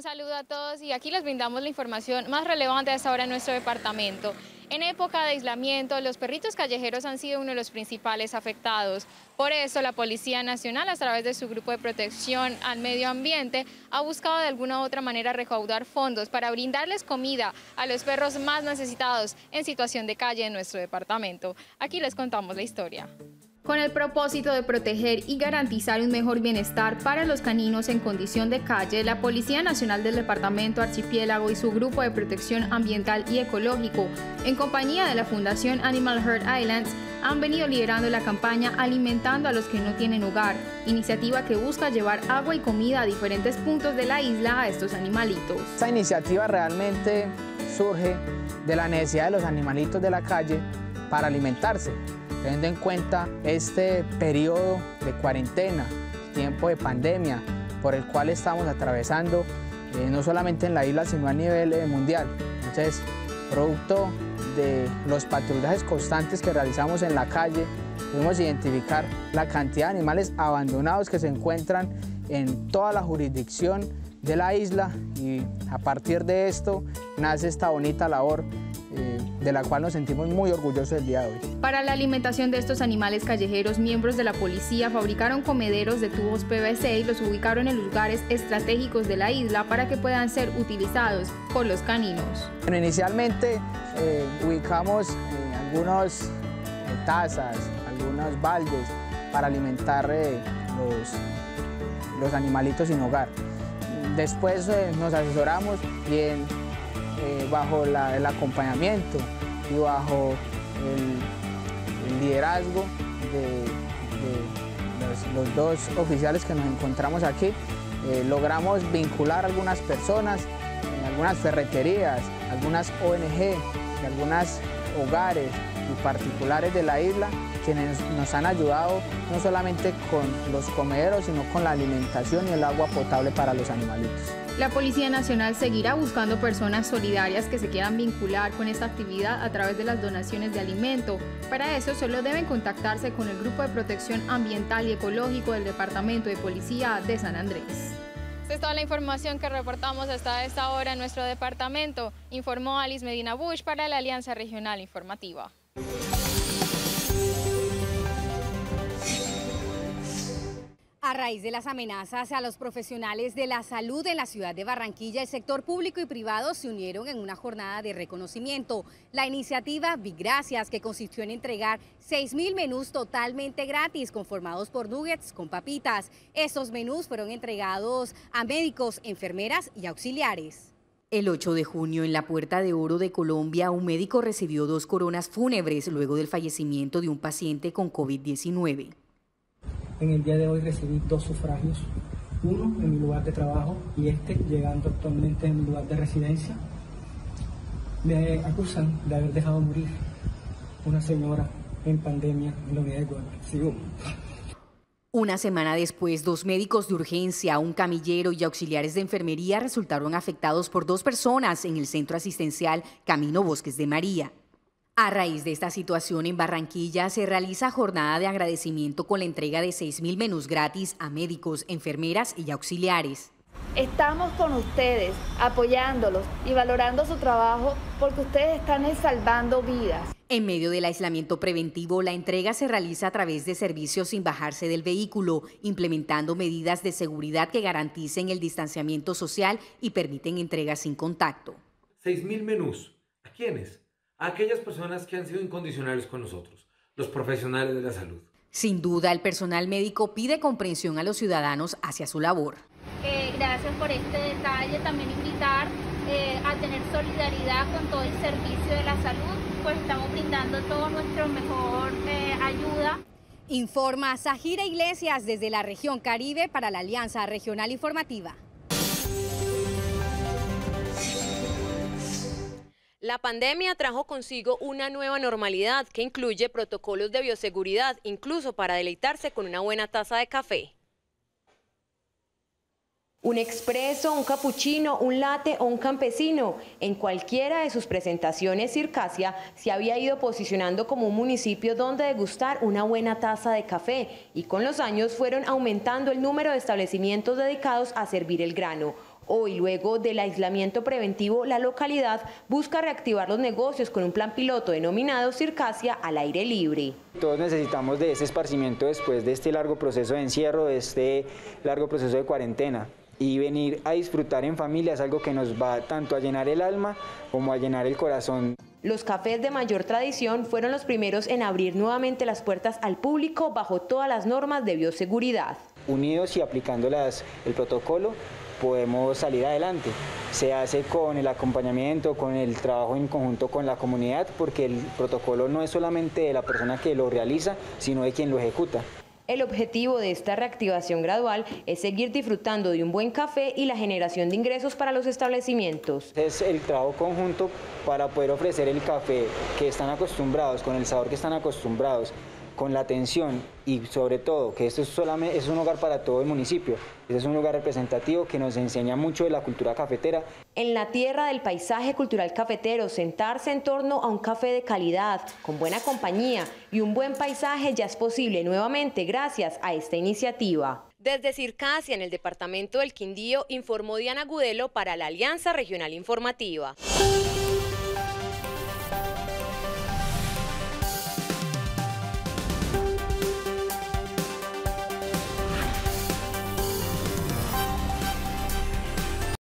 Un saludo a todos y aquí les brindamos la información más relevante hasta ahora en nuestro departamento. En época de aislamiento, los perritos callejeros han sido uno de los principales afectados. Por eso, la Policía Nacional, a través de su grupo de protección al medio ambiente, ha buscado de alguna u otra manera recaudar fondos para brindarles comida a los perros más necesitados en situación de calle en nuestro departamento. Aquí les contamos la historia. Con el propósito de proteger y garantizar un mejor bienestar para los caninos en condición de calle, la Policía Nacional del Departamento Archipiélago y su Grupo de Protección Ambiental y Ecológico, en compañía de la Fundación Animal Herd Islands, han venido liderando la campaña Alimentando a los que no tienen hogar, iniciativa que busca llevar agua y comida a diferentes puntos de la isla a estos animalitos. Esta iniciativa realmente surge de la necesidad de los animalitos de la calle para alimentarse teniendo en cuenta este periodo de cuarentena, tiempo de pandemia por el cual estamos atravesando, eh, no solamente en la isla, sino a nivel eh, mundial. Entonces, producto de los patrullajes constantes que realizamos en la calle, pudimos identificar la cantidad de animales abandonados que se encuentran en toda la jurisdicción de la isla y a partir de esto nace esta bonita labor de la cual nos sentimos muy orgullosos el día de hoy. Para la alimentación de estos animales callejeros, miembros de la policía fabricaron comederos de tubos PVC y los ubicaron en lugares estratégicos de la isla para que puedan ser utilizados por los caninos. Bueno, inicialmente eh, ubicamos eh, algunas tazas, algunos baldes para alimentar los, los animalitos sin hogar. Después nos asesoramos y en eh, bajo el acompañamiento y bajo el, liderazgo de, los, dos oficiales que nos encontramos aquí, eh, logramos vincular algunas personas, algunas ferreterías, algunas ONG, algunos hogares y particulares de la isla quienes nos han ayudado no solamente con los comederos, sino con la alimentación y el agua potable para los animalitos. La Policía Nacional seguirá buscando personas solidarias que se quieran vincular con esta actividad a través de las donaciones de alimento. Para eso solo deben contactarse con el Grupo de Protección Ambiental y Ecológico del Departamento de Policía de San Andrés. Esta es toda la información que reportamos hasta esta hora en nuestro departamento, informó Alice Medina Bush para la Alianza Regional Informativa. A raíz de las amenazas a los profesionales de la salud en la ciudad de Barranquilla, el sector público y privado se unieron en una jornada de reconocimiento. La iniciativa Big Gracias, que consistió en entregar 6.000 menús totalmente gratis, conformados por nuggets con papitas. Estos menús fueron entregados a médicos, enfermeras y auxiliares. El 8 de junio, en la Puerta de Oro de Colombia, un médico recibió dos coronas fúnebres luego del fallecimiento de un paciente con COVID-19. En el día de hoy recibí dos sufragios, uno en mi lugar de trabajo y este llegando actualmente en mi lugar de residencia. Me acusan de haber dejado morir una señora en pandemia en la unidad de Guadalajara. Una semana después, dos médicos de urgencia, un camillero y auxiliares de enfermería resultaron afectados por dos personas en el centro asistencial Camino Bosques de María. A raíz de esta situación en Barranquilla se realiza jornada de agradecimiento con la entrega de 6.000 menús gratis a médicos, enfermeras y auxiliares. Estamos con ustedes, apoyándolos y valorando su trabajo porque ustedes están salvando vidas. En medio del aislamiento preventivo, la entrega se realiza a través de servicios sin bajarse del vehículo, implementando medidas de seguridad que garanticen el distanciamiento social y permiten entregas sin contacto. 6.000 menús. ¿A quiénes? A aquellas personas que han sido incondicionales con nosotros, los profesionales de la salud. Sin duda, el personal médico pide comprensión a los ciudadanos hacia su labor. Eh, gracias por este detalle. También invitar eh, a tener solidaridad con todo el servicio de la salud, pues estamos brindando todo nuestro mejor eh, ayuda. Informa Sajira Iglesias desde la región Caribe para la Alianza Regional Informativa. La pandemia trajo consigo una nueva normalidad que incluye protocolos de bioseguridad, incluso para deleitarse con una buena taza de café. Un expreso, un capuchino, un latte o un campesino. En cualquiera de sus presentaciones, Circasia se había ido posicionando como un municipio donde degustar una buena taza de café y con los años fueron aumentando el número de establecimientos dedicados a servir el grano. Hoy, luego del aislamiento preventivo, la localidad busca reactivar los negocios con un plan piloto denominado Circasia al aire libre. Todos necesitamos de ese esparcimiento después de este largo proceso de encierro, de este largo proceso de cuarentena y venir a disfrutar en familia es algo que nos va tanto a llenar el alma como a llenar el corazón. Los cafés de mayor tradición fueron los primeros en abrir nuevamente las puertas al público bajo todas las normas de bioseguridad. Unidos y aplicando las, el protocolo podemos salir adelante. Se hace con el acompañamiento, con el trabajo en conjunto con la comunidad, porque el protocolo no es solamente de la persona que lo realiza, sino de quien lo ejecuta. El objetivo de esta reactivación gradual es seguir disfrutando de un buen café y la generación de ingresos para los establecimientos. Es el trabajo conjunto para poder ofrecer el café que están acostumbrados, con el sabor que están acostumbrados, con la atención y sobre todo que esto es, solamente, es un hogar para todo el municipio. Este es un lugar representativo que nos enseña mucho de la cultura cafetera. En la tierra del paisaje cultural cafetero, sentarse en torno a un café de calidad, con buena compañía y un buen paisaje ya es posible nuevamente gracias a esta iniciativa. Desde Circasia, en el departamento del Quindío, informó Diana Gudelo para la Alianza Regional Informativa.